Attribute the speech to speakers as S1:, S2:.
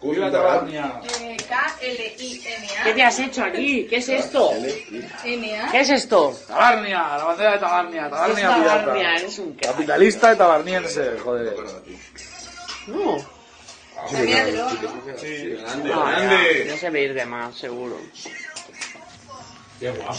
S1: Tabarnia.
S2: K-L-I-N-A.
S3: ¿Qué te has hecho aquí? ¿Qué es esto?
S2: N-A.
S3: ¿Qué es esto?
S1: Tabarnia, la bandera de Tabarnia. Tabarnia
S3: Es
S1: pirata.
S3: Tabarnia, eres un crack.
S1: Capitalista de tabarniense, joder.
S3: No.
S2: Míratelo.
S3: No,
S4: grande.
S3: Ah, no se ve ir de más, seguro.
S4: Qué guapo.